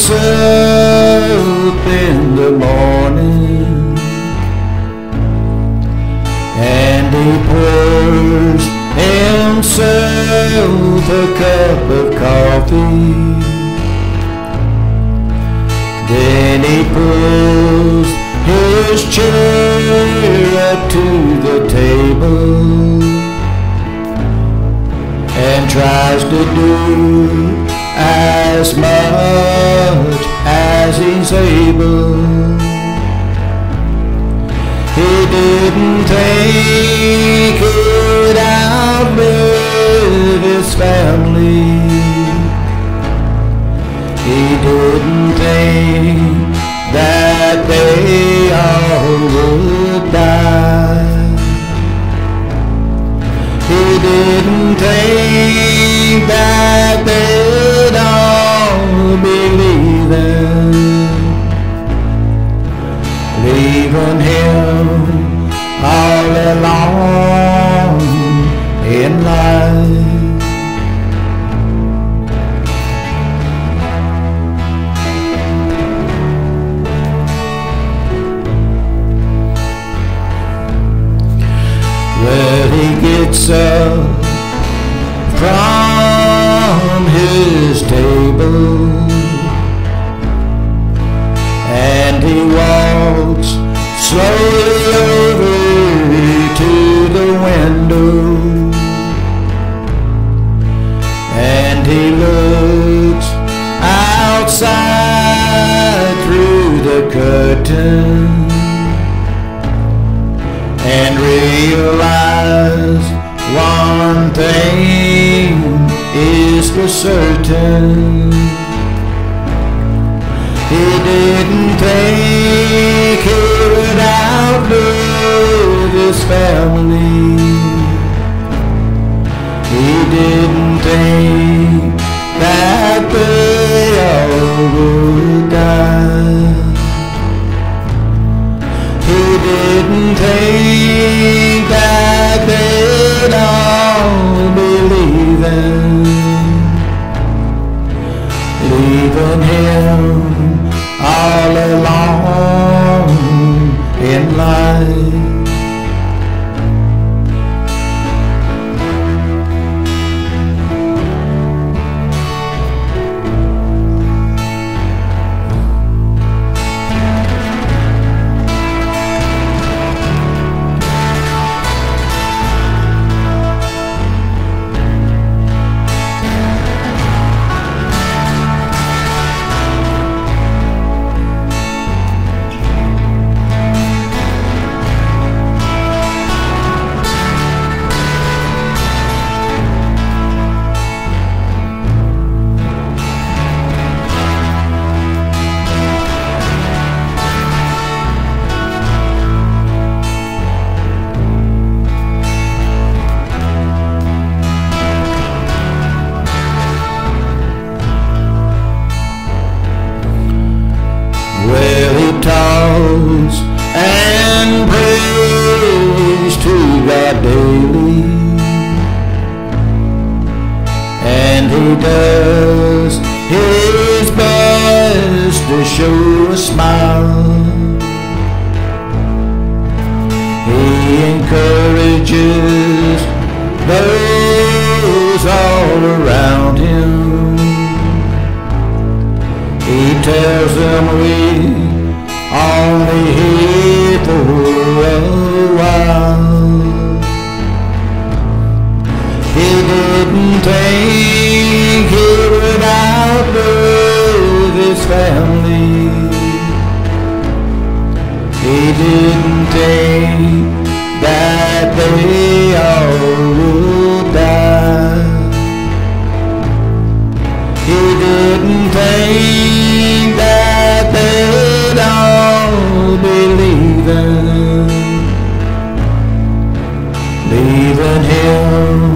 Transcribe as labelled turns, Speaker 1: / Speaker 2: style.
Speaker 1: wakes up in the morning and he pours himself a cup of coffee. Then he pulls his chair up to the table and tries to do as much as he's able. He didn't think it out with his family. He didn't think that they all alone in life. Well, he gets up from his table the curtain and realize one thing is for certain. He didn't think he would outlive his family. He didn't think that leaving him all alone in life. Daily, and he does his best to show a smile. He encourages those all around him. He tells them we only here for a didn't think that they all would die. He didn't think that they'd all be leaving, leaving him.